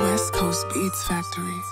West Coast Beats Factory.